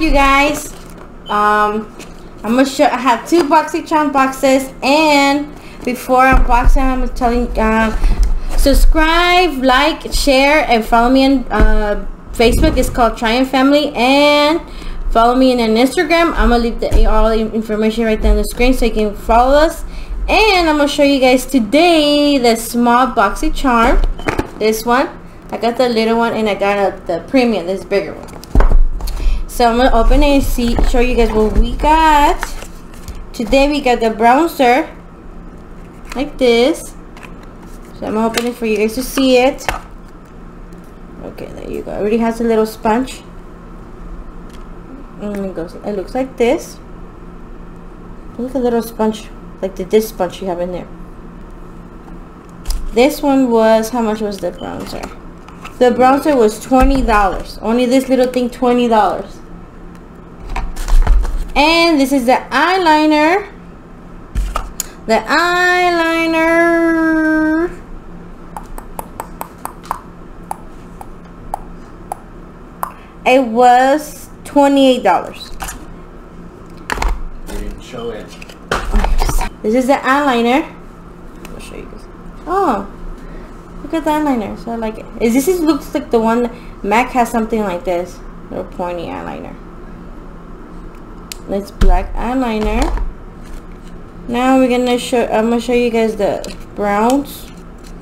you guys. Um, I'm gonna show. I have two BoxyCharm boxes, and before unboxing, I'm telling. Um, subscribe, like, share, and follow me on uh, Facebook. It's called Tryon Family, and follow me in on Instagram. I'm gonna leave the all the information right there on the screen so you can follow us. And I'm gonna show you guys today the small BoxyCharm. This one. I got the little one, and I got a, the premium, this bigger one. So I'm gonna open it and see, show you guys what we got. Today we got the bronzer, like this. So I'm gonna open it for you guys to see it. Okay, there you go. It already has a little sponge. And it goes, it looks like this. Look a little sponge, like the this sponge you have in there. This one was, how much was the bronzer? The bronzer was $20. Only this little thing, $20. And this is the eyeliner. The eyeliner. It was $28. You didn't show it. This is the eyeliner. I'll show you guys. Oh, look at the eyeliner. So I like it. Is this is looks like the one that Mac has something like this, little pointy eyeliner. It's black eyeliner. Now we're gonna show. I'm gonna show you guys the browns.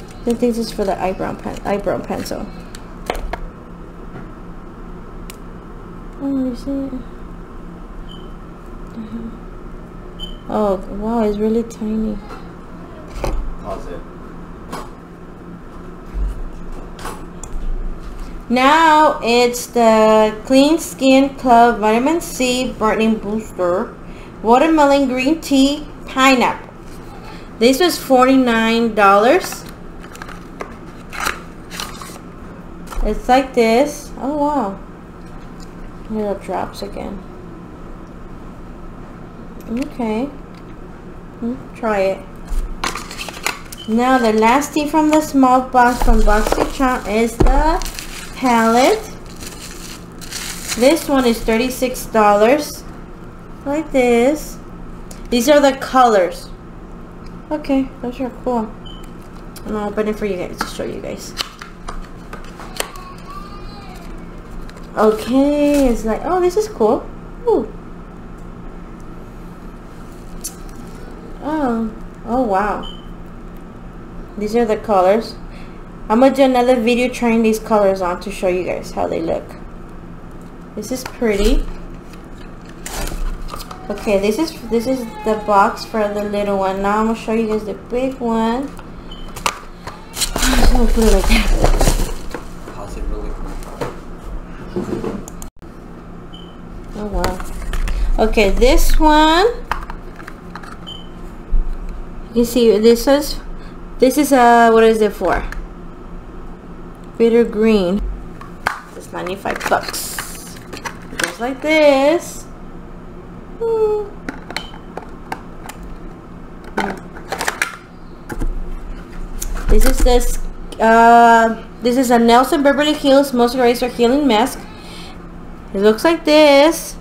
I think this is for the eyebrow pen, eyebrow pencil. Oh, you see it? Uh-huh. Oh wow, it's really tiny. Pause it. Now it's the Clean Skin Club Vitamin C Brightening Booster Watermelon Green Tea Pineapple. This was $49. It's like this. Oh wow. Little drops again. Okay. Hmm, Try it. Now the last tea from the small box from Boxy BoxyCharm is the palette. This one is $36. Like this. These are the colors. Okay, those are cool. I'm gonna open it for you guys to show you guys. Okay, it's like, oh, this is cool. Ooh. Oh, oh wow. These are the colors. I'm gonna do another video trying these colors on to show you guys how they look. This is pretty. Okay, this is this is the box for the little one. Now I'm gonna show you guys the big one. I'm gonna put it like that. Pause it really quick. Oh wow. Okay, this one. You see, this is this is uh what is it for? Bitter green. It's 95 bucks. It goes like this. Hmm. This is this uh this is a Nelson Beverly Hills Moisturizer Healing Mask. It looks like this.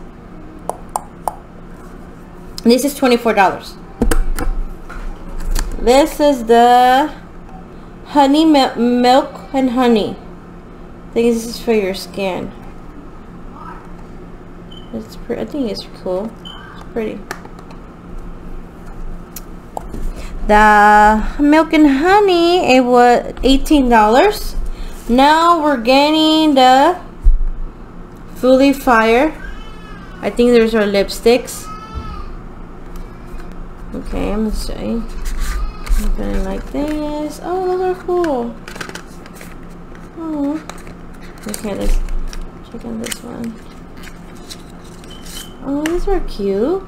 This is $24. This is the honey mil milk and honey. I think this is for your skin. It's pretty. I think it's cool. It's pretty. The milk and honey, it was $18. Now we're getting the Fully Fire. I think there's our lipsticks. Okay, I'm gonna say. Something like this. Oh, those are cool. Oh. Okay, let's check on this one. Oh, these are cute.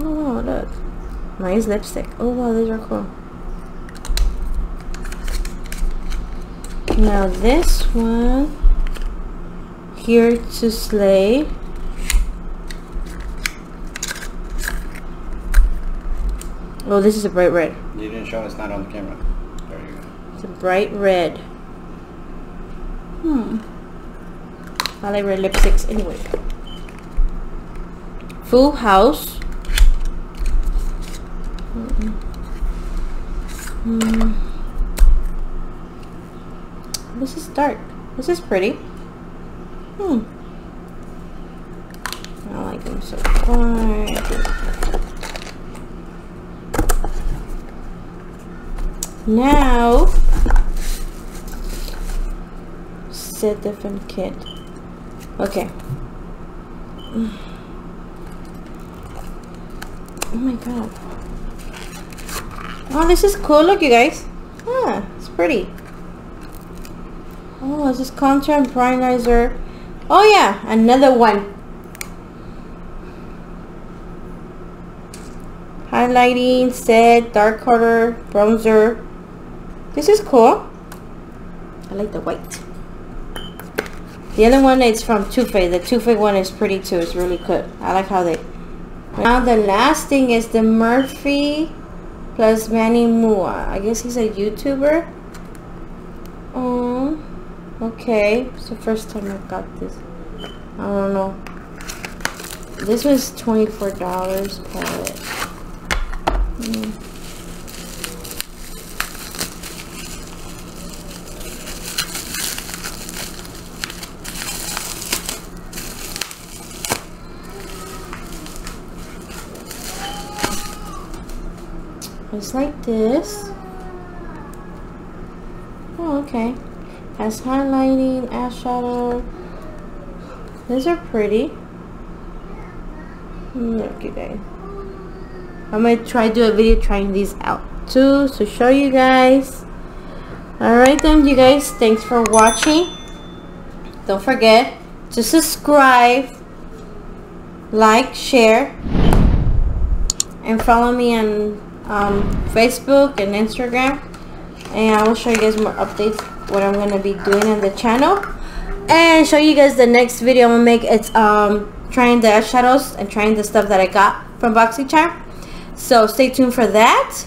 Oh wow, look. Nice lipstick. Oh wow, these are cool. Now this one. Here to slay. Oh, this is a bright red. You didn't show it's not on the camera. A bright red. Hmm. I like red lipsticks anyway. Full House. Mm. Mm. This is dark. This is pretty. Hmm. I like them so far. Now, set different kit. Okay. Oh my god. Oh, this is cool. Look, you guys. Ah, it's pretty. Oh, this is contour and primerizer. Oh yeah, another one. Highlighting, set, dark color, bronzer. This is cool. I like the white. The other one is from Too Faced. The Too Faced one is pretty too. It's really good. I like how they... Now the last thing is the Morphe plus Manny Mua. I guess he's a YouTuber. Oh, okay. It's the first time I got this. I don't know. This was $24 palette. Mm. It's like this. Oh, okay. Has highlighting, eyeshadow. These are pretty. Look at. I'm gonna try do a video trying these out too to show you guys. Alright then you guys, thanks for watching. Don't forget to subscribe, like, share, and follow me on um, Facebook and Instagram. And I will show you guys more updates what I'm gonna be doing on the channel. And show you guys the next video I'm gonna make. It's um trying the shadows and trying the stuff that I got from BoxyCharm so stay tuned for that.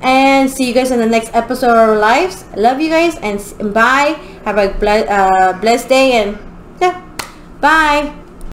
And see you guys in the next episode of our lives. Love you guys and, bye. Have a ble uh, blessed day and yeah. Bye